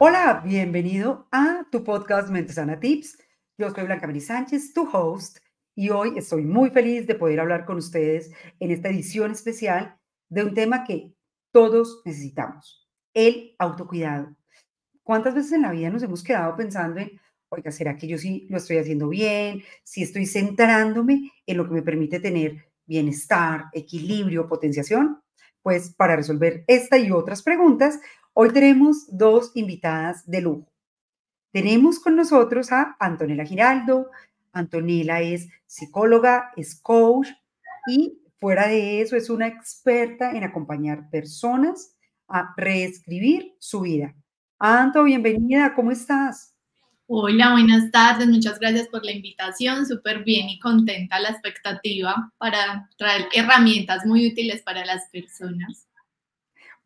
Hola, bienvenido a tu podcast Mente Sana Tips. Yo soy Blanca Mary Sánchez, tu host, y hoy estoy muy feliz de poder hablar con ustedes en esta edición especial de un tema que todos necesitamos, el autocuidado. ¿Cuántas veces en la vida nos hemos quedado pensando en, oiga, ¿será que yo sí lo estoy haciendo bien? Si estoy centrándome en lo que me permite tener bienestar, equilibrio, potenciación. Pues para resolver esta y otras preguntas, Hoy tenemos dos invitadas de lujo. Tenemos con nosotros a Antonella Giraldo. Antonella es psicóloga, es coach y fuera de eso es una experta en acompañar personas a reescribir su vida. Anto, bienvenida, ¿cómo estás? Hola, buenas tardes, muchas gracias por la invitación, súper bien y contenta la expectativa para traer herramientas muy útiles para las personas.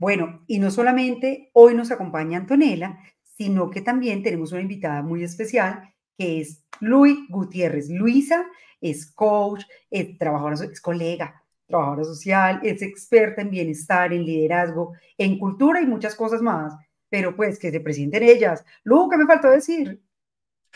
Bueno, y no solamente hoy nos acompaña Antonella, sino que también tenemos una invitada muy especial que es Luis Gutiérrez. Luisa es coach, es trabajadora, es colega, trabajadora social, es experta en bienestar, en liderazgo, en cultura y muchas cosas más. Pero pues que se presenten ellas. Lu, ¿qué me faltó decir?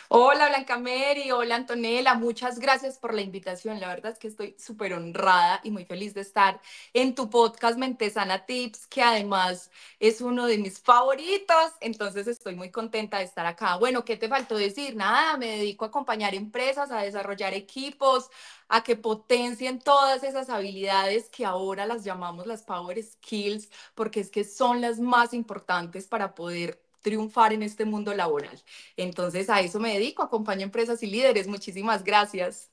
Hola Blanca Mary, hola Antonella, muchas gracias por la invitación. La verdad es que estoy súper honrada y muy feliz de estar en tu podcast Mentesana Tips, que además es uno de mis favoritos, entonces estoy muy contenta de estar acá. Bueno, ¿qué te faltó decir? Nada, me dedico a acompañar empresas, a desarrollar equipos, a que potencien todas esas habilidades que ahora las llamamos las Power Skills, porque es que son las más importantes para poder triunfar en este mundo laboral. Entonces, a eso me dedico, acompaño empresas y líderes. Muchísimas gracias.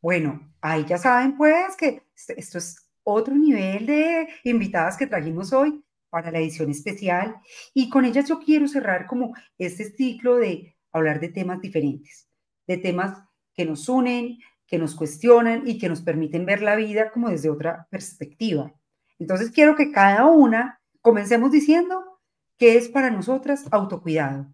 Bueno, ahí ya saben pues que esto es otro nivel de invitadas que trajimos hoy para la edición especial y con ellas yo quiero cerrar como este ciclo de hablar de temas diferentes, de temas que nos unen, que nos cuestionan y que nos permiten ver la vida como desde otra perspectiva. Entonces quiero que cada una comencemos diciendo ¿Qué es para nosotras autocuidado?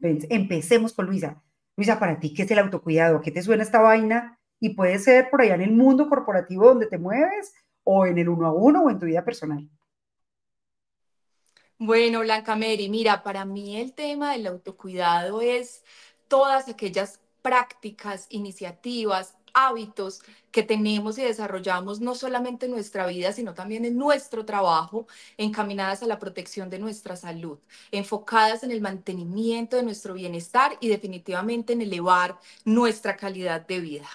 Empecemos con Luisa. Luisa, para ti, ¿qué es el autocuidado? qué te suena esta vaina? Y puede ser por allá en el mundo corporativo donde te mueves, o en el uno a uno, o en tu vida personal. Bueno, Blanca Mary, mira, para mí el tema del autocuidado es todas aquellas prácticas, iniciativas, hábitos que tenemos y desarrollamos no solamente en nuestra vida, sino también en nuestro trabajo, encaminadas a la protección de nuestra salud, enfocadas en el mantenimiento de nuestro bienestar y definitivamente en elevar nuestra calidad de vida.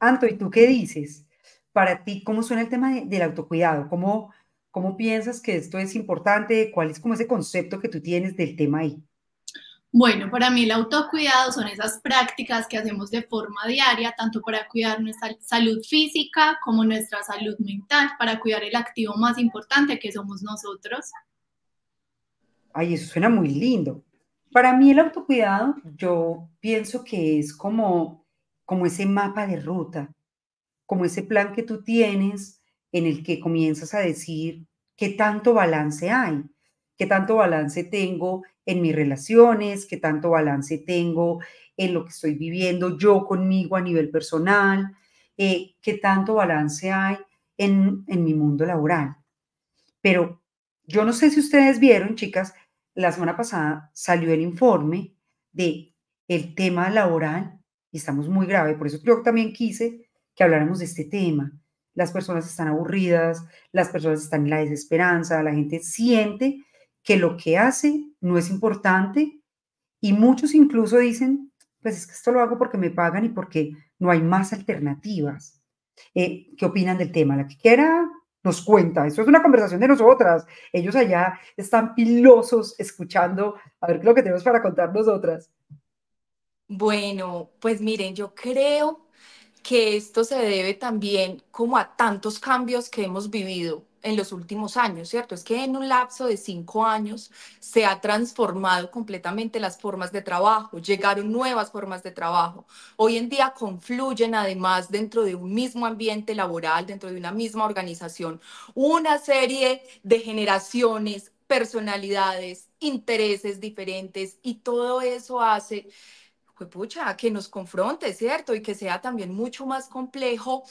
Anto, ¿y tú qué dices? Para ti, ¿cómo suena el tema del autocuidado? ¿Cómo, ¿Cómo piensas que esto es importante? ¿Cuál es como ese concepto que tú tienes del tema ahí? Bueno, para mí el autocuidado son esas prácticas que hacemos de forma diaria, tanto para cuidar nuestra salud física como nuestra salud mental, para cuidar el activo más importante que somos nosotros. Ay, eso suena muy lindo. Para mí el autocuidado, yo pienso que es como, como ese mapa de ruta, como ese plan que tú tienes en el que comienzas a decir qué tanto balance hay, qué tanto balance tengo en mis relaciones, qué tanto balance tengo en lo que estoy viviendo yo conmigo a nivel personal, eh, qué tanto balance hay en, en mi mundo laboral. Pero yo no sé si ustedes vieron, chicas, la semana pasada salió el informe de el tema laboral y estamos muy grave, por eso yo también quise que habláramos de este tema. Las personas están aburridas, las personas están en la desesperanza, la gente siente que lo que hace no es importante y muchos incluso dicen, pues es que esto lo hago porque me pagan y porque no hay más alternativas. Eh, ¿Qué opinan del tema? La que quiera nos cuenta. Esto es una conversación de nosotras. Ellos allá están pilosos escuchando a ver lo que tenemos para contar nosotras. Bueno, pues miren, yo creo que esto se debe también como a tantos cambios que hemos vivido en los últimos años, ¿cierto? Es que en un lapso de cinco años se ha transformado completamente las formas de trabajo, llegaron nuevas formas de trabajo. Hoy en día confluyen además dentro de un mismo ambiente laboral, dentro de una misma organización, una serie de generaciones, personalidades, intereses diferentes y todo eso hace pucha, que nos confronte, ¿cierto? Y que sea también mucho más complejo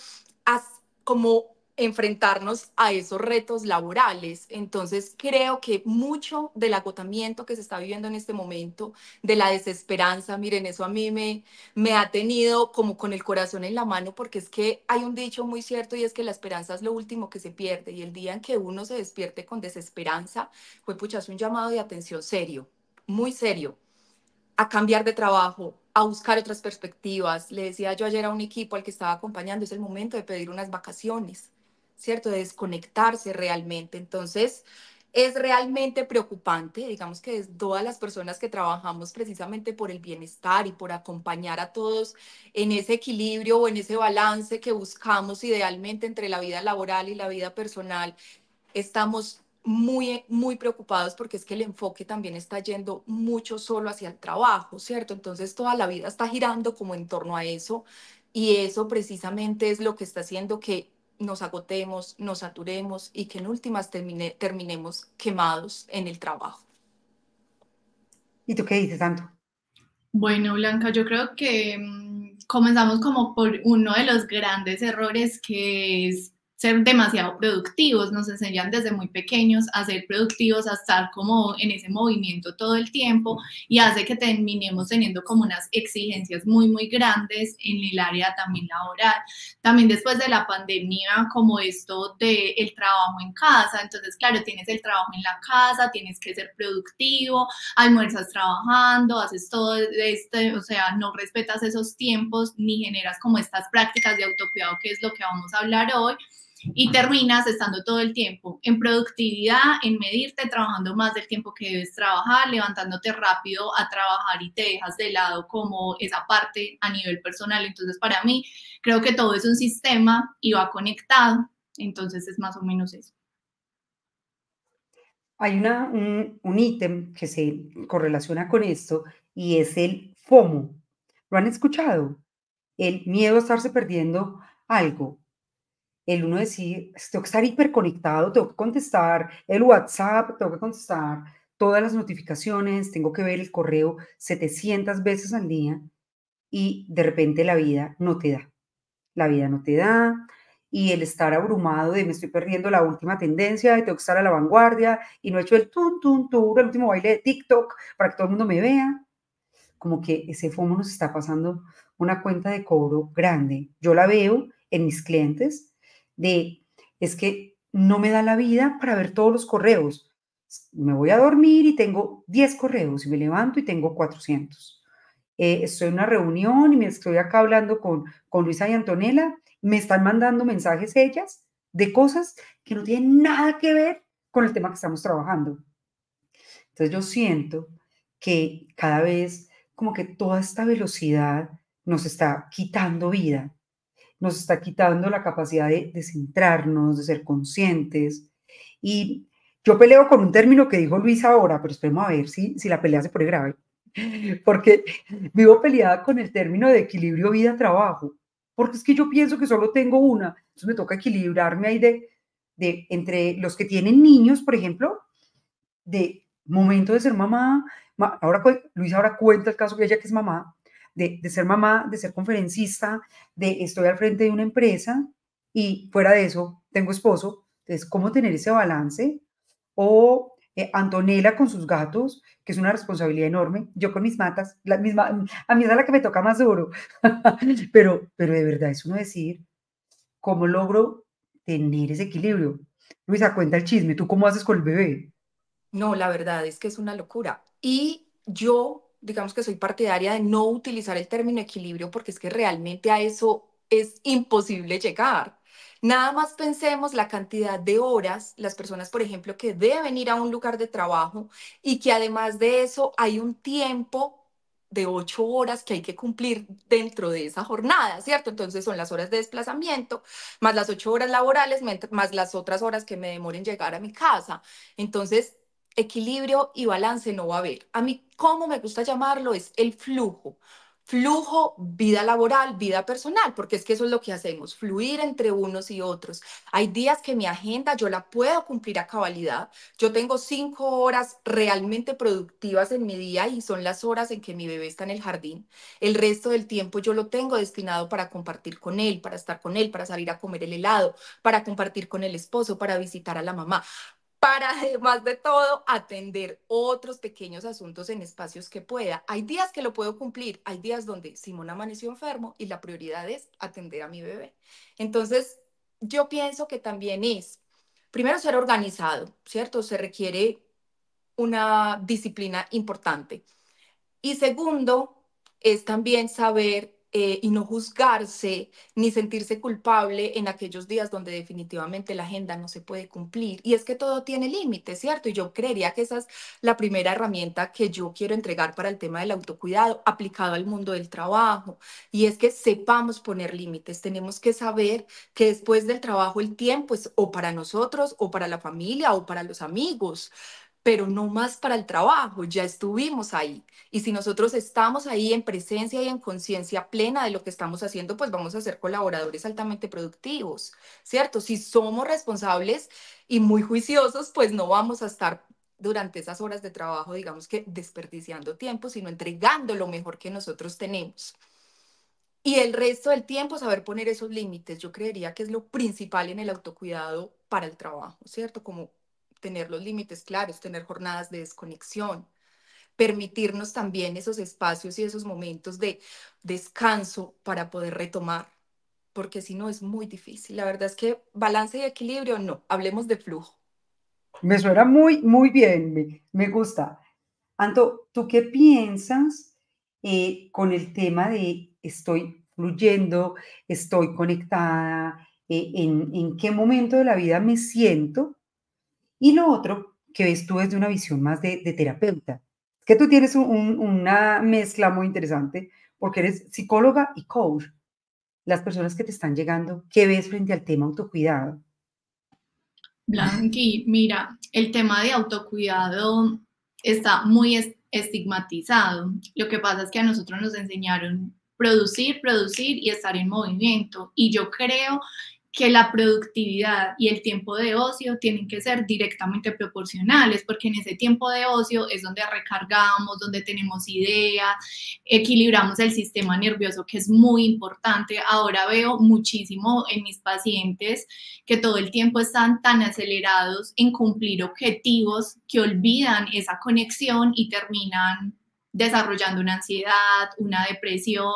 como enfrentarnos a esos retos laborales. Entonces, creo que mucho del agotamiento que se está viviendo en este momento, de la desesperanza, miren, eso a mí me, me ha tenido como con el corazón en la mano, porque es que hay un dicho muy cierto y es que la esperanza es lo último que se pierde. Y el día en que uno se despierte con desesperanza, fue pucha, es un llamado de atención serio, muy serio, a cambiar de trabajo, a buscar otras perspectivas. Le decía yo ayer a un equipo al que estaba acompañando, es el momento de pedir unas vacaciones ¿cierto? De desconectarse realmente. Entonces, es realmente preocupante, digamos que todas las personas que trabajamos precisamente por el bienestar y por acompañar a todos en ese equilibrio o en ese balance que buscamos idealmente entre la vida laboral y la vida personal, estamos muy, muy preocupados porque es que el enfoque también está yendo mucho solo hacia el trabajo, ¿cierto? Entonces toda la vida está girando como en torno a eso y eso precisamente es lo que está haciendo que nos agotemos, nos saturemos y que en últimas terminemos quemados en el trabajo. ¿Y tú qué dices, Santo? Bueno, Blanca, yo creo que mm, comenzamos como por uno de los grandes errores que es ser demasiado productivos, nos enseñan desde muy pequeños a ser productivos, a estar como en ese movimiento todo el tiempo y hace que terminemos teniendo como unas exigencias muy, muy grandes en el área también laboral. También después de la pandemia, como esto del el trabajo en casa, entonces, claro, tienes el trabajo en la casa, tienes que ser productivo, almuerzas trabajando, haces todo esto, o sea, no respetas esos tiempos ni generas como estas prácticas de autocuidado, que es lo que vamos a hablar hoy y terminas estando todo el tiempo en productividad, en medirte, trabajando más del tiempo que debes trabajar, levantándote rápido a trabajar y te dejas de lado como esa parte a nivel personal. Entonces, para mí, creo que todo es un sistema y va conectado. Entonces, es más o menos eso. Hay una, un, ítem que se correlaciona con esto y es el FOMO. ¿Lo han escuchado? El miedo a estarse perdiendo algo el uno decir, tengo que estar hiperconectado, tengo que contestar el WhatsApp, tengo que contestar todas las notificaciones, tengo que ver el correo 700 veces al día y de repente la vida no te da. La vida no te da y el estar abrumado de me estoy perdiendo la última tendencia y tengo que estar a la vanguardia y no he hecho el tun, tun, tun, el último baile de TikTok para que todo el mundo me vea. Como que ese FOMO nos está pasando una cuenta de cobro grande. Yo la veo en mis clientes de, es que no me da la vida para ver todos los correos. Me voy a dormir y tengo 10 correos y me levanto y tengo 400. Eh, estoy en una reunión y me estoy acá hablando con, con Luisa y Antonella, me están mandando mensajes ellas de cosas que no tienen nada que ver con el tema que estamos trabajando. Entonces yo siento que cada vez como que toda esta velocidad nos está quitando vida nos está quitando la capacidad de, centrarnos, de ser conscientes. Y yo peleo con un término que dijo Luis ahora, pero esperemos a ver si, si la pelea se pone grave, porque vivo peleada con el término de equilibrio vida-trabajo, porque es que yo pienso que solo tengo una, entonces me toca equilibrarme ahí de, de entre los que tienen niños, por ejemplo, de momento de ser mamá, ahora Luis ahora cuenta el caso que ella que es mamá, de, ser mamá, de ser conferencista, de estoy al frente de una empresa y fuera de eso tengo esposo. Entonces, ¿cómo tener ese balance? O eh, Antonella con sus gatos, que es una responsabilidad enorme. Yo con mis matas, la misma, a mí es la que me toca más duro. pero, pero de verdad es uno decir, ¿cómo logro tener ese equilibrio? Luisa, cuenta el chisme. ¿Tú cómo haces con el bebé? No, la verdad es que es una locura. Y yo digamos que soy partidaria de no utilizar el término equilibrio porque es que realmente a eso es imposible llegar. Nada más pensemos la cantidad de horas, las personas, por ejemplo, que deben ir a un lugar de trabajo y que además de eso hay un tiempo de ocho horas que hay que cumplir dentro de esa jornada, ¿cierto? Entonces son las horas de desplazamiento, más las ocho horas laborales, más las otras horas que me demoren llegar a mi casa. Entonces, equilibrio y balance no va a haber. A mí, como me gusta llamarlo, es el flujo. flujo, vida laboral, vida personal, porque es que eso es lo que hacemos, fluir entre unos y otros. Hay días que mi agenda yo la puedo cumplir a cabalidad. Yo tengo cinco horas realmente productivas en mi día y son las horas en que mi bebé está en el jardín. El resto del tiempo yo lo tengo destinado para compartir con él, para estar con él, para salir a comer el helado, para compartir con el esposo, para visitar a la mamá para además de todo atender otros pequeños asuntos en espacios que pueda. Hay días que lo puedo cumplir, hay días donde Simón amaneció enfermo y la prioridad es atender a mi bebé. Entonces, yo pienso que también es, primero, ser organizado, ¿cierto? Se requiere una disciplina importante. Y segundo, es también saber eh, y no juzgarse ni sentirse culpable en aquellos días donde definitivamente la agenda no se puede cumplir. Y es que todo tiene límites, ¿cierto? Y yo creería que esa es la primera herramienta que yo quiero entregar para el tema del autocuidado aplicado al mundo del trabajo. Y es que sepamos poner límites. Tenemos que saber que después del trabajo el tiempo es o para nosotros o para la familia o para los amigos pero no más para el trabajo, ya estuvimos ahí. Y si nosotros estamos ahí en presencia y en conciencia plena de lo que estamos haciendo, pues vamos a ser colaboradores altamente productivos, ¿cierto? Si somos responsables y muy juiciosos, pues no vamos a estar durante esas horas de trabajo, digamos que desperdiciando tiempo, sino entregando lo mejor que nosotros tenemos. Y el resto del tiempo saber poner esos límites, yo creería que es lo principal en el autocuidado para el trabajo, ¿cierto? Como tener los límites claros, tener jornadas de desconexión, permitirnos también esos espacios y esos momentos de descanso para poder retomar, porque si no es muy difícil. La verdad es que balance y equilibrio, no, hablemos de flujo. Me suena muy, muy bien, me, gusta. Anto, ¿tú qué piensas eh, con el tema de estoy fluyendo, estoy conectada, eh, en qué momento de la vida me siento y lo otro que ves tú desde una visión más de, terapeuta, que tú tienes una mezcla muy interesante porque eres psicóloga y coach. Las personas que te están llegando, ¿qué ves frente al tema autocuidado? Blanqui, mira, el tema de autocuidado está muy estigmatizado. Lo que pasa es que a nosotros nos enseñaron producir, producir y estar en movimiento. Y yo creo que la productividad y el tiempo de ocio tienen que ser directamente proporcionales, porque en ese tiempo de ocio es donde recargamos, donde tenemos ideas, equilibramos el sistema nervioso, que es muy importante. Ahora veo muchísimo en mis pacientes que todo el tiempo están tan acelerados en cumplir objetivos que olvidan esa conexión y terminan desarrollando una ansiedad, una depresión,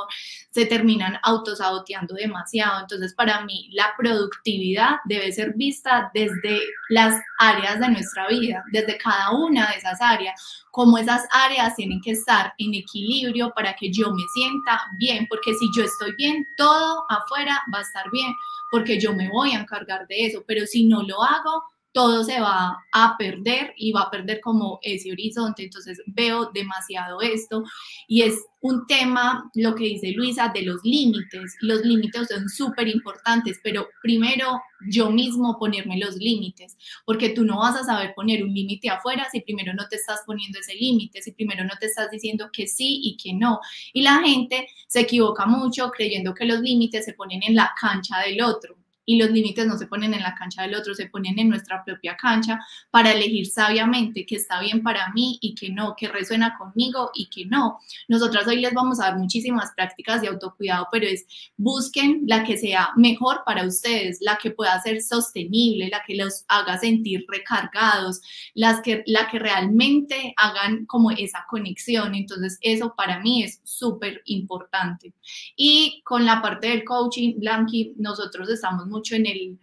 se terminan autosaboteando demasiado. Entonces, para mí, la productividad debe ser vista desde las áreas de nuestra vida, desde cada una de esas áreas, como esas áreas tienen que estar en equilibrio para que yo me sienta bien, porque si yo estoy bien, todo afuera va a estar bien, porque yo me voy a encargar de eso, pero si no lo hago, todo se va a perder y va a perder como ese horizonte. Entonces veo demasiado esto y es un tema, lo que dice Luisa, de los límites. Los límites son súper importantes, pero primero yo mismo ponerme los límites, porque tú no vas a saber poner un límite afuera si primero no te estás poniendo ese límite, si primero no te estás diciendo que sí y que no. Y la gente se equivoca mucho creyendo que los límites se ponen en la cancha del otro y los límites no se ponen en la cancha del otro, se ponen en nuestra propia cancha para elegir sabiamente qué está bien para mí y qué no, qué resuena conmigo y qué no. Nosotras hoy les vamos a dar muchísimas prácticas de autocuidado, pero es busquen la que sea mejor para ustedes, la que pueda ser sostenible, la que los haga sentir recargados, las que, la que realmente hagan como esa conexión. Entonces, eso para mí es súper importante. Y con la parte del coaching, Blanqui, nosotros estamos mucho en el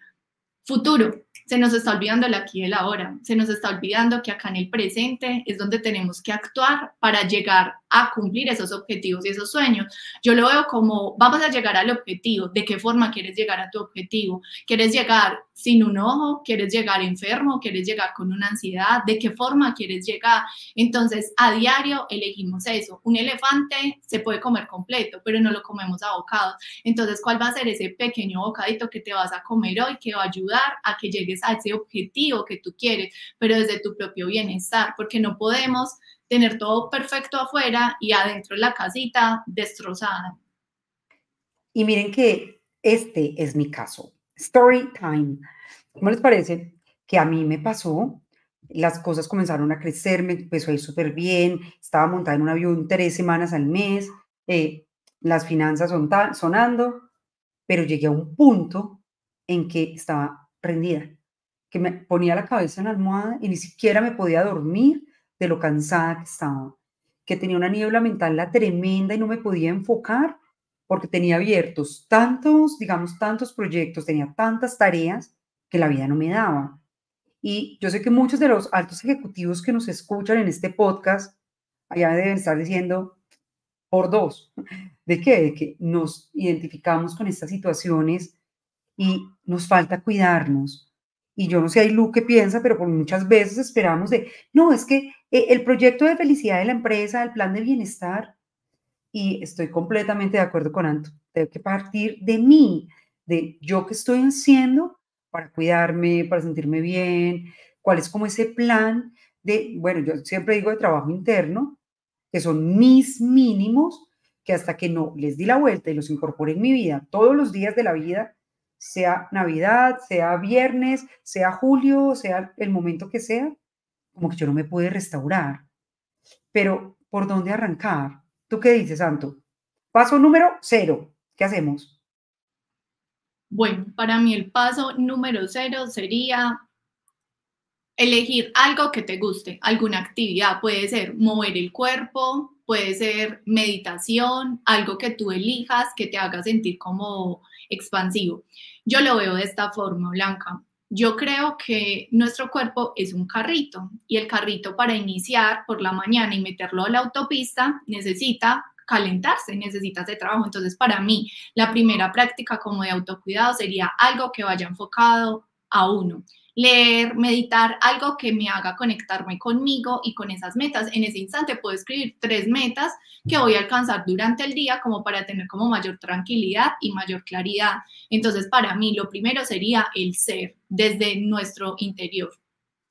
futuro. Se nos está olvidando el aquí y el ahora. Se nos está olvidando que acá en el presente es donde tenemos que actuar para llegar a cumplir esos objetivos y esos sueños. Yo lo veo como, vamos a llegar al objetivo. ¿De qué forma quieres llegar a tu objetivo? ¿Quieres llegar sin un ojo? ¿Quieres llegar enfermo? ¿Quieres llegar con una ansiedad? ¿De qué forma quieres llegar? Entonces, a diario elegimos eso. Un elefante se puede comer completo, pero no lo comemos a. Entonces, ¿cuál va a ser ese pequeño bocadito que te vas a comer hoy que va a ayudar a que llegues a ese objetivo que tú quieres, pero desde tu propio bienestar? Porque no podemos tener todo perfecto afuera y adentro de la casita destrozada. Y miren que este es mi caso. Story time. ¿Cómo les parece que a mí me pasó? Las cosas comenzaron a crecer, me empezó a ir súper bien, estaba montada en un avión tres semanas al mes, eh, las finanzas son sonando, pero llegué a un punto en que estaba rendida, que me ponía la cabeza en la almohada y ni siquiera me podía dormir de lo cansada que estaba, que tenía una niebla mental la tremenda y no me podía enfocar porque tenía abiertos tantos, digamos, tantos proyectos, tenía tantas tareas que la vida no me daba. Y yo sé que muchos de los altos ejecutivos que nos escuchan en este podcast allá deben estar diciendo, por dos, ¿de qué? De que nos identificamos con estas situaciones y nos falta cuidarnos. Y yo no sé, hay Lu qué piensa, pero por muchas veces esperamos de, no, es que el proyecto de felicidad de la empresa, el plan de bienestar, y estoy completamente de acuerdo con Anto. Tengo que partir de mí, de yo qué estoy haciendo para cuidarme, para sentirme bien, cuál es como ese plan de, bueno, yo siempre digo de trabajo interno, que son mis mínimos, que hasta que no les di la vuelta y los incorporé en mi vida todos los días de la vida, sea Navidad, sea viernes, sea julio, sea el momento que sea, como que yo no me pude restaurar. Pero, ¿por dónde arrancar? ¿Tú qué dices, Santo? Paso número cero. ¿Qué hacemos? Bueno, para mí el paso número cero sería elegir algo que te guste, alguna actividad. Puede ser mover el cuerpo, puede ser meditación, algo que tú elijas que te haga sentir como expansivo. Yo lo veo de esta forma, Blanca. Yo creo que nuestro cuerpo es un carrito y el carrito para iniciar por la mañana y meterlo a la autopista necesita calentarse, necesita ese trabajo. Entonces, para mí, la primera práctica como de autocuidado sería algo que vaya enfocado a uno leer, meditar, algo que me haga conectarme conmigo y con esas metas. En ese instante puedo escribir tres metas que voy a alcanzar durante el día como para tener como mayor tranquilidad y mayor claridad. Entonces, para mí, lo primero sería el ser desde nuestro interior.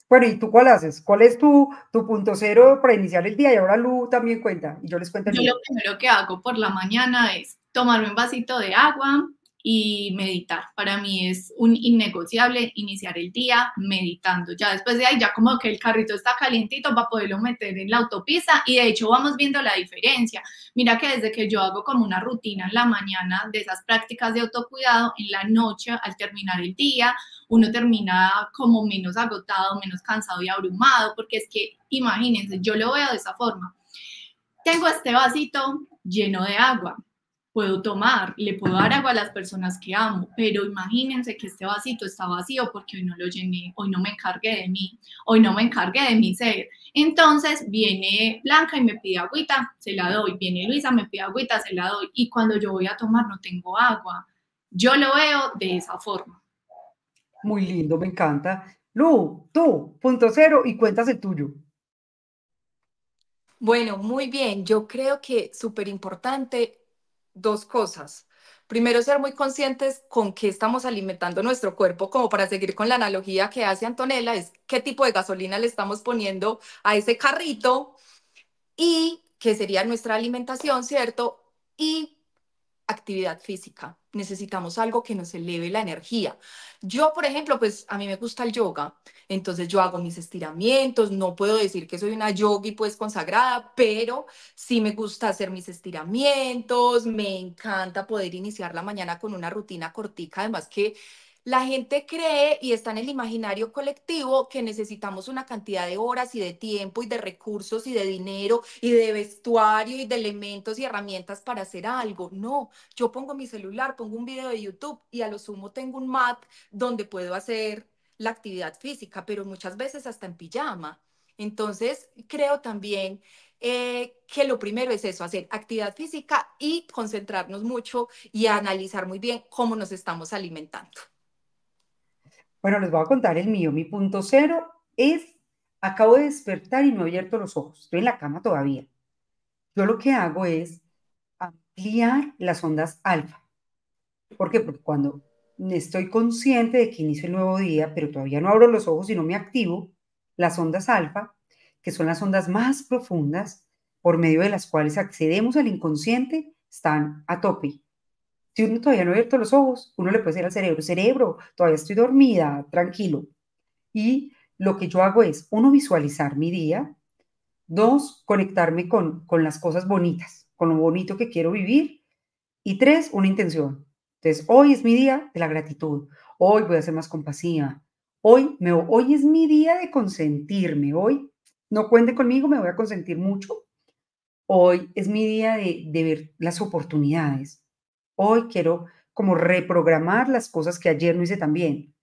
Bueno, ¿y tú cuál haces? ¿Cuál es tu, tu punto cero para iniciar el día? Y ahora Lu también cuenta, y yo les cuento. yo lo primero que hago por la mañana es tomarme un vasito de agua, y meditar. Para mí es un innegociable iniciar el día meditando. Ya después de ahí, ya como que el carrito está calientito para poderlo meter en la autopista y de hecho vamos viendo la diferencia. Mira que desde que yo hago como una rutina en la mañana de esas prácticas de autocuidado, en la noche al terminar el día, uno termina como menos agotado, menos cansado y abrumado, porque es que imagínense, yo lo veo de esa forma. Tengo este vasito lleno de agua puedo tomar, le puedo dar agua a las personas que amo, pero imagínense que este vasito está vacío porque hoy no lo llené, hoy no me encargué de mí, hoy no me encargué de mi ser. Entonces viene Blanca y me pide agüita, se la doy, viene Luisa, me pide agüita, se la doy, y cuando yo voy a tomar no tengo agua. Yo lo veo de esa forma. Muy lindo, me encanta. Lu, tú, punto cero y cuentas el tuyo. Bueno, muy bien. Yo creo que súper importante dos cosas. Primero, ser muy conscientes con qué estamos alimentando nuestro cuerpo, como para seguir con la analogía que hace Antonella, es qué tipo de gasolina le estamos poniendo a ese carrito y qué sería nuestra alimentación, ¿cierto? Y actividad física. Necesitamos algo que nos eleve la energía. Yo, por ejemplo, pues a mí me gusta el yoga, entonces yo hago mis estiramientos, no puedo decir que soy una yogi pues consagrada, pero sí me gusta hacer mis estiramientos, me encanta poder iniciar la mañana con una rutina cortica, además que la gente cree y está en el imaginario colectivo que necesitamos una cantidad de horas y de tiempo y de recursos y de dinero y de vestuario y de elementos y herramientas para hacer algo. No, yo pongo mi celular, pongo un video de YouTube y a lo sumo tengo un mat donde puedo hacer la actividad física, pero muchas veces hasta en pijama. Entonces, creo también eh, que lo primero es eso, hacer actividad física y concentrarnos mucho y analizar muy bien cómo nos estamos alimentando. Bueno, les voy a contar el mío. Mi punto cero es, acabo de despertar y no he abierto los ojos. Estoy en la cama todavía. Yo lo que hago es ampliar las ondas alfa. ¿Por qué? Porque cuando estoy consciente de que inicio el nuevo día, pero todavía no abro los ojos y no me activo, las ondas alfa que son las ondas más profundas por medio de las cuales accedemos al inconsciente, están a tope. Si uno todavía no ha abierto los ojos, uno le puede decir al cerebro, cerebro, todavía estoy dormida, tranquilo. Y lo que yo hago es, uno, visualizar mi día, dos, conectarme con, con las cosas bonitas, con lo bonito que quiero vivir, y tres, una intención. Entonces, hoy es mi día de la gratitud, hoy voy a ser más compasiva, hoy, me, hoy es mi día de consentirme, hoy no cuente conmigo, me voy a consentir mucho, hoy es mi día de, de ver las oportunidades, hoy quiero como reprogramar las cosas que ayer no hice tan bien.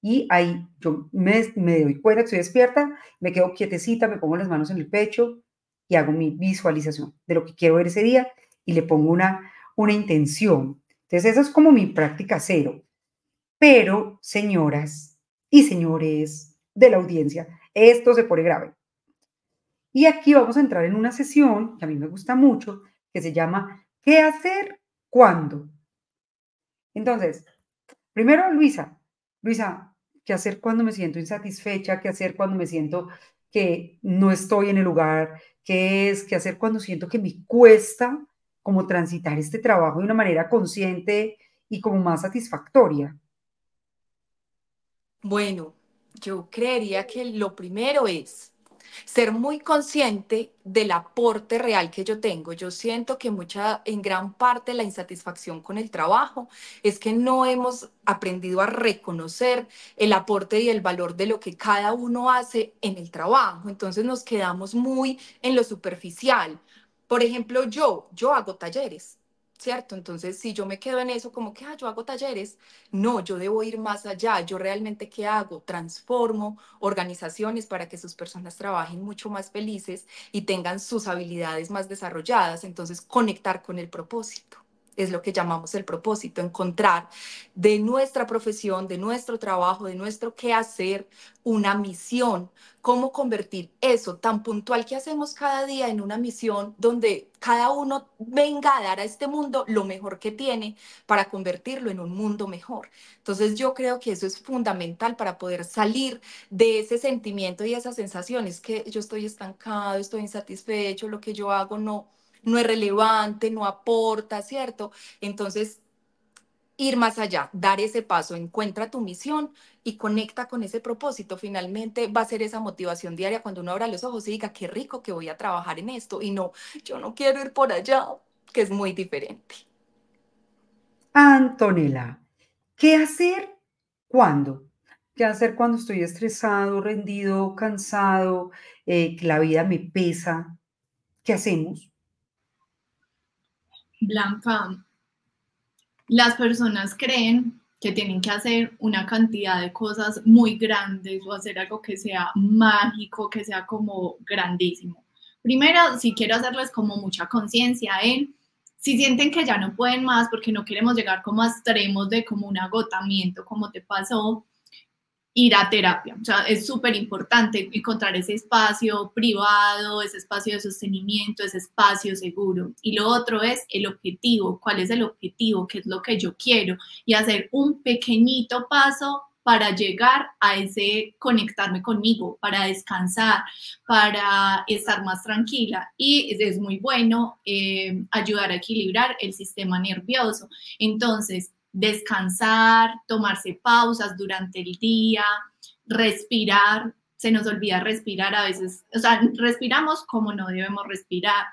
Y ahí yo me, doy cuenta que estoy despierta, me quedo quietecita, me pongo las manos en el pecho y hago mi visualización de lo que quiero ver ese día y le pongo una, una intención. Entonces, esa es como mi práctica cero. Pero, señoras y señores de la audiencia, esto se pone grave. Y aquí vamos a entrar en una sesión que a mí me gusta mucho, que se llama ¿Qué hacer cuando? Entonces, primero, Luisa, Luisa, qué hacer cuando me siento insatisfecha, qué hacer cuando me siento que no estoy en el lugar, qué es, qué hacer cuando siento que me cuesta como transitar este trabajo de una manera consciente y como más satisfactoria. Bueno, yo creería que lo primero es ser muy consciente del aporte real que yo tengo. Yo siento que mucha, en gran parte la insatisfacción con el trabajo es que no hemos aprendido a reconocer el aporte y el valor de lo que cada uno hace en el trabajo. Entonces nos quedamos muy en lo superficial. Por ejemplo, yo, yo hago talleres ¿cierto? Entonces, si yo me quedo en eso como que, ah, yo hago talleres, no, yo debo ir más allá. Yo realmente, ¿qué hago? Transformo organizaciones para que sus personas trabajen mucho más felices y tengan sus habilidades más desarrolladas. Entonces, conectar con el propósito es lo que llamamos el propósito, encontrar de nuestra profesión, de nuestro trabajo, de nuestro quehacer, una misión, cómo convertir eso tan puntual que hacemos cada día en una misión donde cada uno venga a dar a este mundo lo mejor que tiene para convertirlo en un mundo mejor. Entonces yo creo que eso es fundamental para poder salir de ese sentimiento y esas sensaciones que yo estoy estancado, estoy insatisfecho, lo que yo hago no no es relevante, no aporta, ¿cierto? Entonces, ir más allá, dar ese paso, encuentra tu misión y conecta con ese propósito. Finalmente va a ser esa motivación diaria cuando uno abra los ojos y diga, qué rico que voy a trabajar en esto y no, yo no quiero ir por allá, que es muy diferente. Antonella, ¿qué hacer cuando? ¿Qué hacer cuando estoy estresado, rendido, cansado, eh, que la vida me pesa? ¿Qué hacemos? Blanca, las personas creen que tienen que hacer una cantidad de cosas muy grandes o hacer algo que sea mágico, que sea como grandísimo. Primero, si quiero hacerles como mucha conciencia en si sienten que ya no pueden más porque no queremos llegar como a extremos de como un agotamiento, como te pasó, ir a terapia. O sea, es súper importante encontrar ese espacio privado, ese espacio de sostenimiento, ese espacio seguro. Y lo otro es el objetivo, cuál es el objetivo, qué es lo que yo quiero y hacer un pequeñito paso para llegar a ese conectarme conmigo, para descansar, para estar más tranquila. Y es muy bueno eh, ayudar a equilibrar el sistema nervioso. Entonces, descansar, tomarse pausas durante el día, respirar, se nos olvida respirar a veces, o sea, respiramos como no debemos respirar.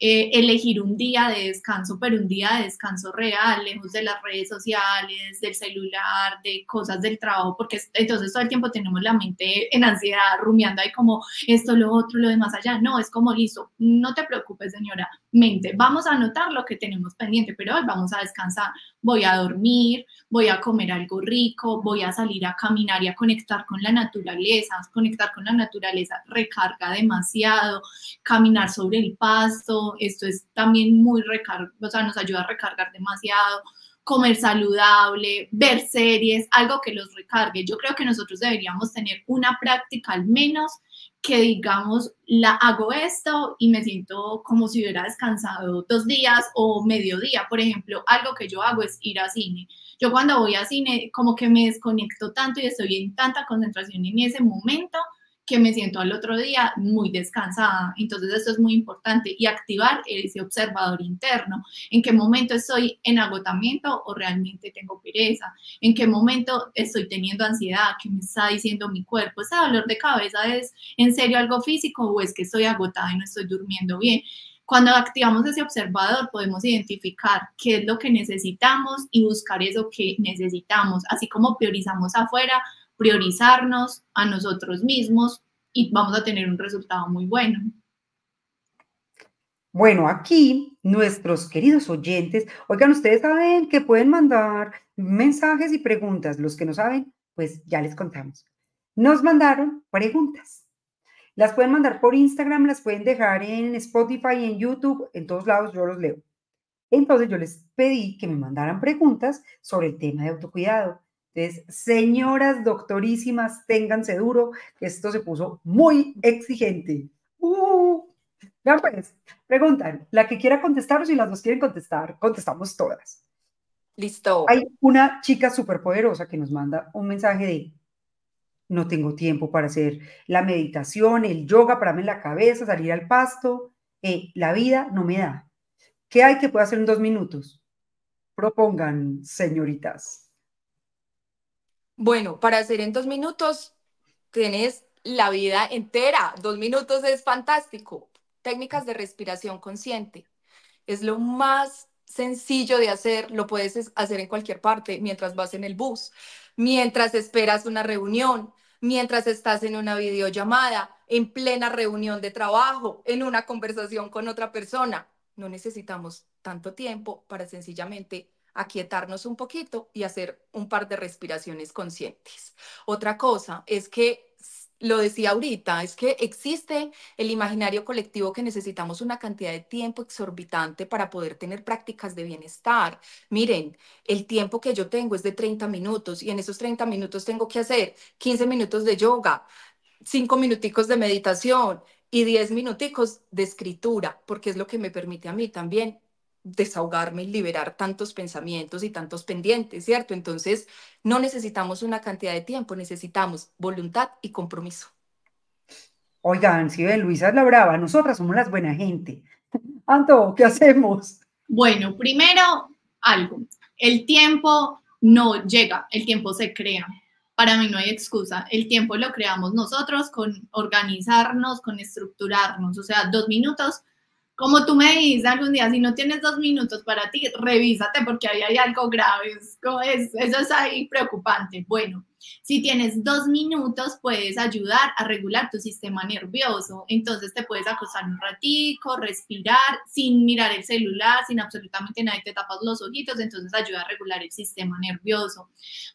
Eh, elegir un día de descanso, pero un día de descanso real, lejos de las redes sociales, del celular, de cosas del trabajo, porque entonces todo el tiempo tenemos la mente en ansiedad, rumiando ahí como esto, lo otro, lo demás allá. No, es como listo, no te preocupes, señora mente, vamos a anotar lo que tenemos pendiente, pero hoy vamos a descansar, voy a dormir, voy a comer algo rico, voy a salir a caminar y a conectar con la naturaleza, conectar con la naturaleza recarga demasiado, caminar sobre el pasto, esto es también muy recarga, o sea, nos ayuda a recargar demasiado, comer saludable, ver series, algo que los recargue. Yo creo que nosotros deberíamos tener una práctica al menos que digamos, la hago esto y me siento como si hubiera descansado dos días o medio día. Por ejemplo, algo que yo hago es ir a cine. Yo cuando voy a cine como que me desconecto tanto y estoy en tanta concentración en ese momento que me siento al otro día muy descansada. Entonces eso es muy importante y activar ese observador interno. ¿En qué momento estoy en agotamiento o realmente tengo pereza? ¿En qué momento estoy teniendo ansiedad? ¿Qué me está diciendo mi cuerpo? ¿Ese dolor de cabeza es en serio algo físico o es que estoy agotada y no estoy durmiendo bien? Cuando activamos ese observador podemos identificar qué es lo que necesitamos y buscar eso que necesitamos, así como priorizamos afuera, priorizarnos a nosotros mismos y vamos a tener un resultado muy bueno. Bueno, aquí nuestros queridos oyentes, oigan, ustedes saben que pueden mandar mensajes y preguntas. Los que no saben, pues ya les contamos. Nos mandaron preguntas. Las pueden mandar por Instagram, las pueden dejar en Spotify, en YouTube, en todos lados yo los leo. Entonces yo les pedí que me mandaran preguntas sobre el tema de autocuidado. Entonces, señoras doctorísimas, ténganse duro, que esto se puso muy exigente. Uh, ya pues, preguntan, la que quiera contestar o si las dos quieren contestar, contestamos todas. Listo. Hay una chica súper poderosa que nos manda un mensaje de no tengo tiempo para hacer la meditación, el yoga, pararme en la cabeza, salir al pasto. Eh, la vida no me da. ¿Qué hay que puedo hacer en dos minutos? Propongan, señoritas. Bueno, para hacer en dos minutos tienes la vida entera. Dos minutos es fantástico. Técnicas de respiración consciente. Es lo más sencillo de hacer, lo puedes hacer en cualquier parte, mientras vas en el bus, mientras esperas una reunión, mientras estás en una videollamada, en plena reunión de trabajo, en una conversación con otra persona. No necesitamos tanto tiempo para sencillamente aquietarnos un poquito y hacer un par de respiraciones conscientes. Otra cosa es que lo decía ahorita, es que existe el imaginario colectivo que necesitamos una cantidad de tiempo exorbitante para poder tener prácticas de bienestar. Miren, el tiempo que yo tengo es de 30 minutos y en esos 30 minutos tengo que hacer 15 minutos de yoga, 5 minuticos de meditación y 10 minuticos de escritura, porque es lo que me permite a mí también desahogarme y liberar tantos pensamientos y tantos pendientes, ¿cierto? Entonces, no necesitamos una cantidad de tiempo, necesitamos voluntad y compromiso. Oigan, si ven, Luisa es la brava, nosotras somos las buena gente. Anto, ¿qué hacemos? Bueno, primero, algo. El tiempo no llega, el tiempo se crea. Para mí no hay excusa. El tiempo lo creamos nosotros con organizarnos, con estructurarnos. O sea, dos minutos como tú me dices algún día, si no tienes dos minutos para ti, revísate porque ahí hay algo grave. Es, eso es ahí preocupante. Bueno, si tienes dos minutos, puedes ayudar a regular tu sistema nervioso. Entonces te puedes acostar un ratico, respirar sin mirar el celular, sin absolutamente nadie te tapas los ojitos. Entonces ayuda a regular el sistema nervioso.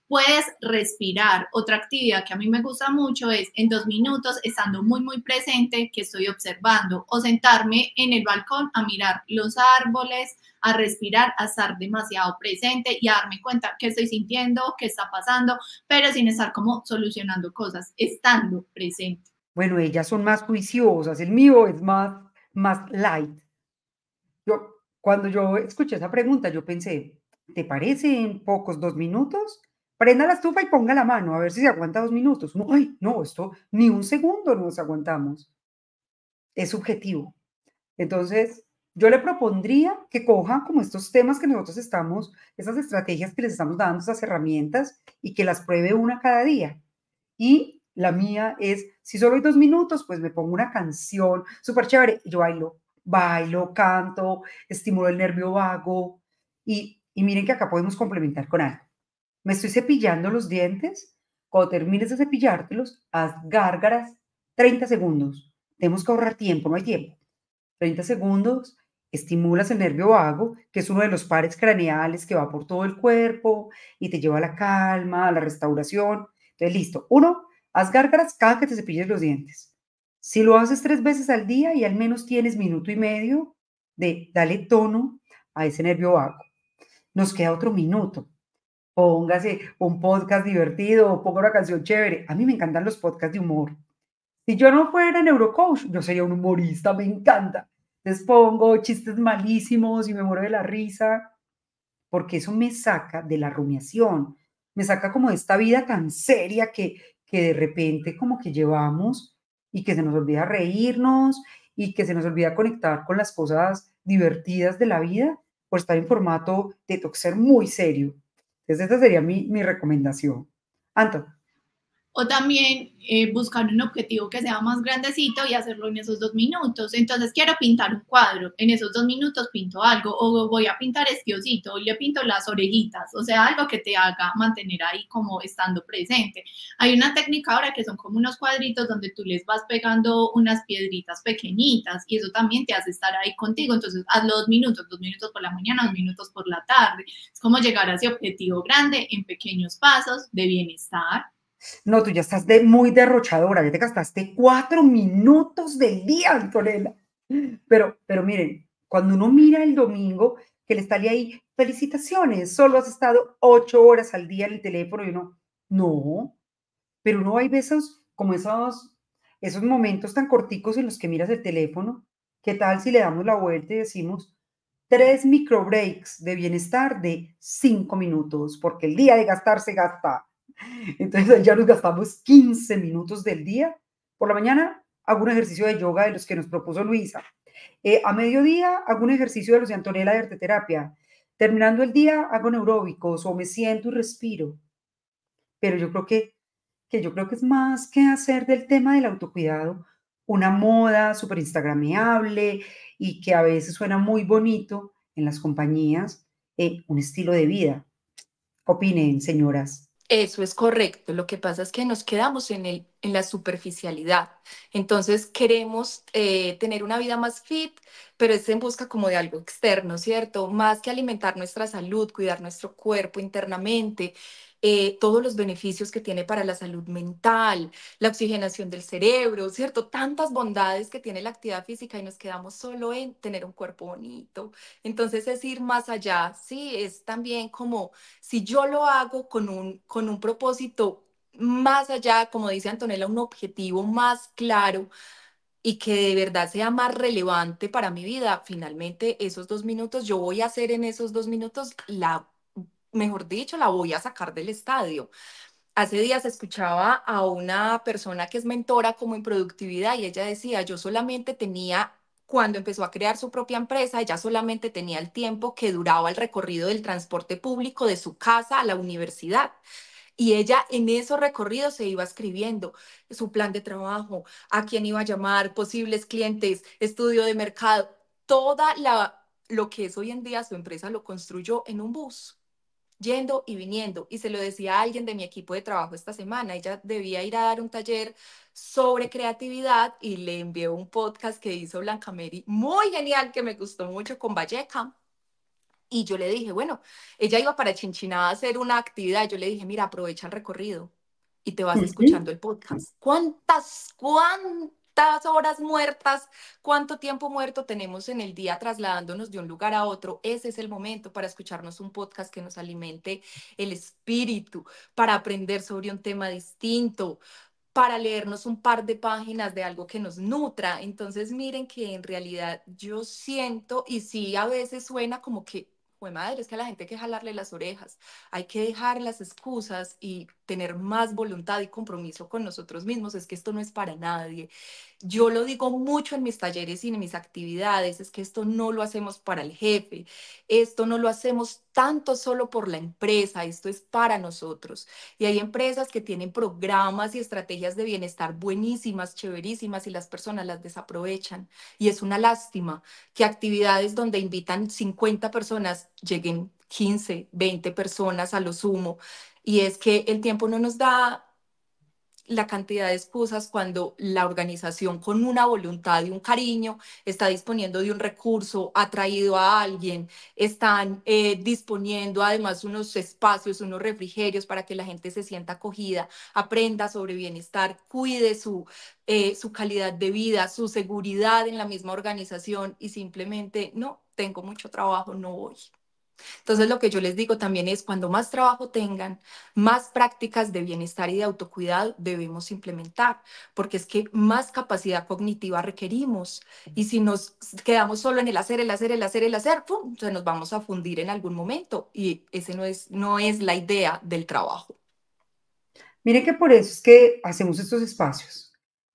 Puedes respirar. Otra actividad que a mí me gusta mucho es en dos minutos, estando muy, muy presente, que estoy observando o sentarme en el balcón a mirar los árboles, a respirar, a estar demasiado presente y a darme cuenta qué estoy sintiendo, qué está pasando, pero sin estar como solucionando cosas, estando presente. Bueno, ellas son más juiciosas, el mío es más, más light. Yo, cuando yo escuché esa pregunta, yo pensé, ¿te parecen pocos dos minutos? Prenda la estufa y ponga la mano a ver si se aguanta dos minutos. No, ay, no, esto ni un segundo nos aguantamos. Es subjetivo. Entonces, yo le propondría que coja como estos temas que nosotros estamos, esas estrategias que les estamos dando, esas herramientas, y que las pruebe una cada día. Y la mía es, si solo hay dos minutos, pues me pongo una canción súper chévere yo bailo, bailo, canto, estimulo el nervio vago. Y, y miren que acá podemos complementar con algo. Me estoy cepillando los dientes. Cuando termines de cepillártelos, haz gárgaras 30 segundos. Tenemos que ahorrar tiempo, no hay tiempo. 30 segundos, estimulas el nervio vago, que es uno de los pares craneales que va por todo el cuerpo y te lleva a la calma, a la restauración. Entonces, listo. Uno, haz gárgaras cada que te cepilles los dientes. Si lo haces tres veces al día y al menos tienes minuto y medio de darle tono a ese nervio vago. Nos queda otro minuto. Póngase un podcast divertido o ponga una canción chévere. A mí me encantan los podcasts de humor. Si yo no fuera neurocoach, yo sería un humorista, me encanta les pongo chistes malísimos y me muero de la risa, porque eso me saca de la rumiación, me saca como de esta vida tan seria que, que de repente como que llevamos y que se nos olvida reírnos y que se nos olvida conectar con las cosas divertidas de la vida por estar en formato de ser muy serio. Entonces, esa sería mi, mi recomendación. Anto. O también eh, buscar un objetivo que sea más grandecito y hacerlo en esos dos minutos. Entonces quiero pintar un cuadro, en esos dos minutos pinto algo, o voy a pintar este osito, o le pinto las orejitas, o sea, algo que te haga mantener ahí como estando presente. Hay una técnica ahora que son como unos cuadritos donde tú les vas pegando unas piedritas pequeñitas y eso también te hace estar ahí contigo. Entonces hazlo dos minutos, dos minutos por la mañana, dos minutos por la tarde. Es como llegar a ese objetivo grande en pequeños pasos de bienestar. No, tú ya estás de, muy derrochadora, ya te gastaste cuatro minutos del día, Antonella. Pero, pero miren, cuando uno mira el domingo, que le estaría ahí, felicitaciones, solo has estado ocho horas al día en el teléfono y uno, no, pero no hay besos como esos, esos momentos tan corticos en los que miras el teléfono. ¿Qué tal si le damos la vuelta y decimos tres micro breaks de bienestar de cinco minutos? Porque el día de gastar se gasta. Entonces ya nos gastamos 15 minutos del día. Por la mañana hago un ejercicio de yoga de los que nos propuso Luisa. Eh, a mediodía hago un ejercicio de los de Antonella de arteterapia. Terminando el día hago neuróbicos o me siento y respiro. Pero yo creo que, que yo creo que es más que hacer del tema del autocuidado una moda súper instagrameable y que a veces suena muy bonito en las compañías, eh, un estilo de vida. Opinen, señoras. Eso es correcto. Lo que pasa es que nos quedamos en, el, en la superficialidad. Entonces queremos eh, tener una vida más fit, pero es en busca como de algo externo, ¿cierto? Más que alimentar nuestra salud, cuidar nuestro cuerpo internamente. Eh, todos los beneficios que tiene para la salud mental, la oxigenación del cerebro, ¿cierto? Tantas bondades que tiene la actividad física y nos quedamos solo en tener un cuerpo bonito. Entonces es ir más allá, ¿sí? Es también como si yo lo hago con un, con un propósito más allá, como dice Antonella, un objetivo más claro y que de verdad sea más relevante para mi vida, finalmente esos dos minutos, yo voy a hacer en esos dos minutos la mejor dicho, la voy a sacar del estadio. Hace días escuchaba a una persona que es mentora como en productividad y ella decía, yo solamente tenía, cuando empezó a crear su propia empresa, ella solamente tenía el tiempo que duraba el recorrido del transporte público de su casa a la universidad. Y ella en esos recorridos se iba escribiendo su plan de trabajo, a quién iba a llamar, posibles clientes, estudio de mercado, toda la lo que es hoy en día su empresa lo construyó en un bus yendo y viniendo. Y se lo decía a alguien de mi equipo de trabajo esta semana. Ella debía ir a dar un taller sobre creatividad y le envió un podcast que hizo Blanca Mary, muy genial, que me gustó mucho con Valleca. Y yo le dije, bueno, ella iba para Chinchiná a hacer una actividad. Yo le dije, mira, aprovecha el recorrido y te vas escuchando el podcast. ¿Cuántas, cuántas? cuántas horas muertas, cuánto tiempo muerto tenemos en el día trasladándonos de un lugar a otro. Ese es el momento para escucharnos un podcast que nos alimente el espíritu, para aprender sobre un tema distinto, para leernos un par de páginas de algo que nos nutra. Entonces, miren que en realidad yo siento, y sí a veces suena como que madre, es que a la gente hay que jalarle las orejas, hay que dejar las excusas y tener más voluntad y compromiso con nosotros mismos, es que esto no es para nadie. Yo lo digo mucho en mis talleres y en mis actividades, es que esto no lo hacemos para el jefe, esto no lo hacemos tanto solo por la empresa, esto es para nosotros. Y hay empresas que tienen programas y estrategias de bienestar buenísimas, chéverísimas y las personas las desaprovechan. Y es una lástima que actividades donde invitan 50 personas lleguen 15, 20 personas a lo sumo. Y es que el tiempo no nos da la cantidad de excusas cuando la organización con una voluntad y un cariño está disponiendo de un recurso, ha traído a alguien, están eh, disponiendo además unos espacios, unos refrigerios para que la gente se sienta acogida, aprenda sobre bienestar, cuide su, eh, su calidad de vida, su seguridad en la misma organización y simplemente no, tengo mucho trabajo, no voy. Entonces, lo que yo les digo también es, cuando más trabajo tengan, más prácticas de bienestar y de autocuidado debemos implementar, porque es que más capacidad cognitiva requerimos. Y si nos quedamos solo en el hacer, el hacer, el hacer, el hacer, ¡pum! se nos vamos a fundir en algún momento. Y ese no es, no es la idea del trabajo. Mire que por eso es que hacemos estos espacios,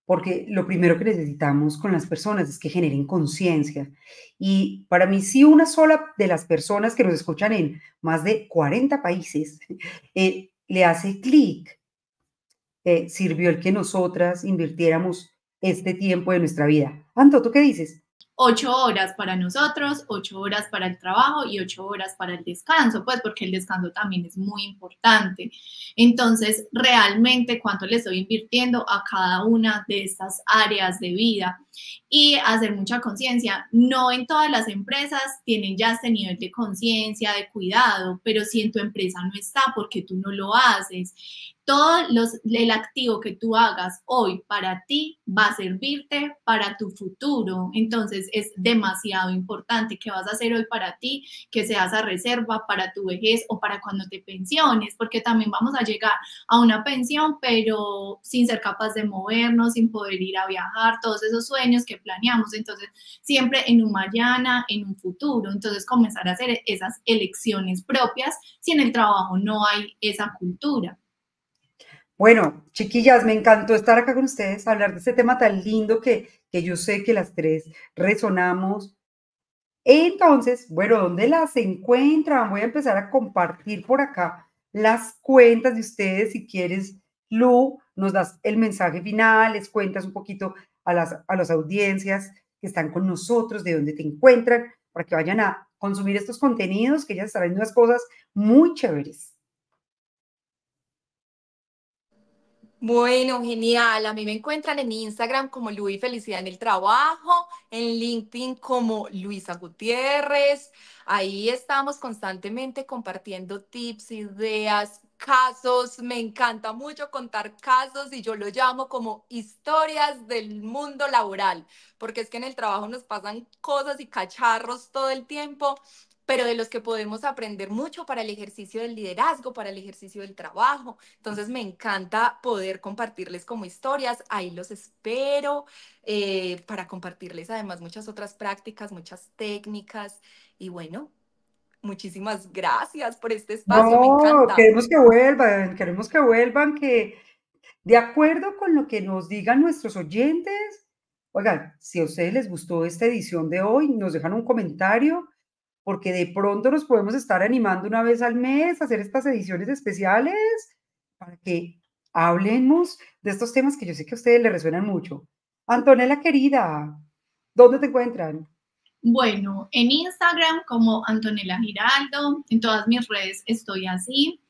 porque lo primero que necesitamos con las personas es que generen conciencia. Y para mí, si una sola de las personas que nos escuchan en más de 40 países eh, le hace clic, eh, sirvió el que nosotras invirtiéramos este tiempo de nuestra vida. Anto, ¿tú qué dices? Ocho horas para nosotros, ocho horas para el trabajo y ocho horas para el descanso, pues porque el descanso también es muy importante. Entonces, realmente cuánto le estoy invirtiendo a cada una de estas áreas de vida y hacer mucha conciencia. No en todas las empresas tienen ya este nivel de conciencia, de cuidado, pero si en tu empresa no está, porque tú no lo haces todo los, el activo que tú hagas hoy para ti va a servirte para tu futuro. Entonces es demasiado importante que vas a hacer hoy para ti, que seas a reserva para tu vejez o para cuando te pensiones, porque también vamos a llegar a una pensión, pero sin ser capaz de movernos, sin poder ir a viajar, todos esos sueños que planeamos. Entonces, siempre en un mañana, en un futuro. Entonces, comenzar a hacer esas elecciones propias si en el trabajo no hay esa cultura. Bueno, chiquillas, me encantó estar acá con ustedes, hablar de este tema tan lindo que, que yo sé que las tres resonamos. Entonces, bueno, ¿dónde las encuentran? Voy a empezar a compartir por acá las cuentas de ustedes. Si quieres, Lu, nos das el mensaje final, les cuentas un poquito a las, a las audiencias que están con nosotros, de dónde te encuentran, para que vayan a consumir estos contenidos, que ellas haciendo unas cosas muy chéveres. Bueno, genial. A mí me encuentran en Instagram como Luis Felicidad en el Trabajo, en LinkedIn como Luisa Gutiérrez. Ahí estamos constantemente compartiendo tips, ideas, casos. Me encanta mucho contar casos y yo lo llamo como historias del mundo laboral, porque es que en el trabajo nos pasan cosas y cacharros todo el tiempo pero de los que podemos aprender mucho para el ejercicio del liderazgo, para el ejercicio del trabajo. Entonces me encanta poder compartirles como historias, ahí los espero eh, para compartirles además muchas otras prácticas, muchas técnicas y bueno. Muchísimas gracias por este espacio. me encanta. Queremos que vuelvan, queremos que vuelvan, que de acuerdo con lo que nos digan nuestros oyentes, oigan, si a ustedes les gustó esta edición de hoy, nos dejan un comentario porque de pronto nos podemos estar animando una vez al mes a hacer estas ediciones especiales para que hablemos de estos temas que yo sé que a ustedes les resuenan mucho. Antonella querida, ¿dónde te encuentran? Bueno, en Instagram como Antonella Giraldo, en todas mis redes estoy así.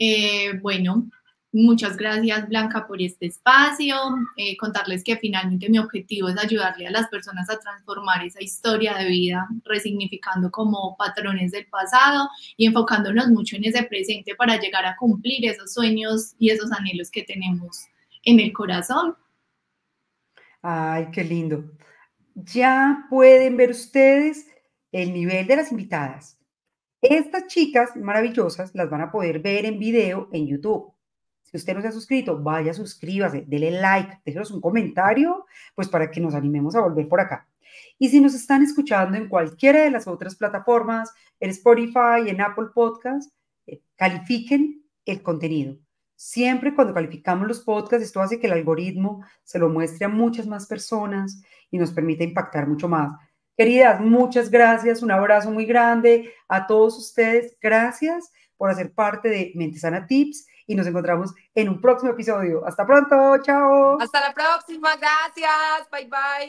Eh, bueno, Muchas gracias, Blanca, por este espacio. Eh, contarles que finalmente mi objetivo es ayudarle a las personas a transformar esa historia de vida, resignificando como patrones del pasado y enfocándonos mucho en ese presente para llegar a cumplir esos sueños y esos anhelos que tenemos en el corazón. Ay, qué lindo. Ya pueden ver ustedes el nivel de las invitadas. Estas chicas maravillosas las van a poder ver en video en YouTube. Si usted no se ha suscrito, vaya, suscríbase, dele like, déjenos un comentario, pues para que nos animemos a volver por acá. Y si nos están escuchando en cualquiera de las otras plataformas, en Spotify, en Apple Podcast, eh, califiquen el contenido. Siempre cuando calificamos los podcasts, esto hace que el algoritmo se lo muestre a muchas más personas y nos permite impactar mucho más. Queridas, muchas gracias, un abrazo muy grande a todos ustedes. Gracias por hacer parte de Mentesana Tips y nos encontramos en un próximo episodio. Hasta pronto, chao. Hasta la próxima, gracias, bye bye.